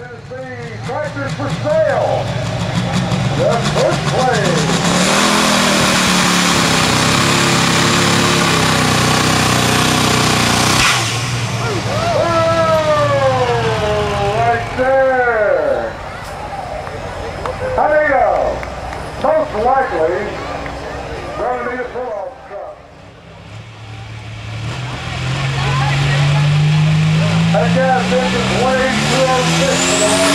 Tractors for sale. The first place. Right Most likely I Back up, 182 on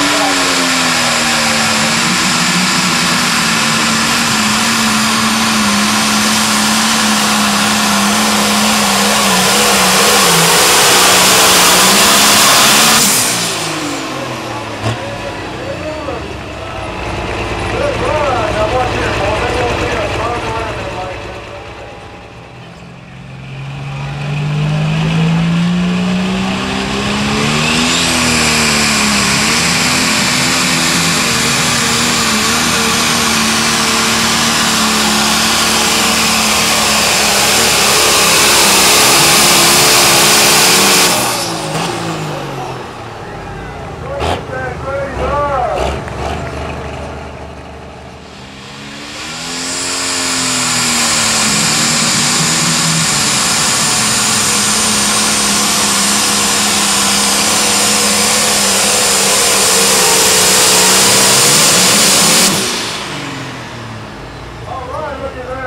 Thank you.